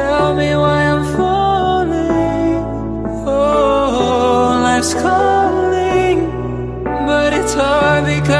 Tell me why I'm falling. Oh, life's calling, but it's hard because.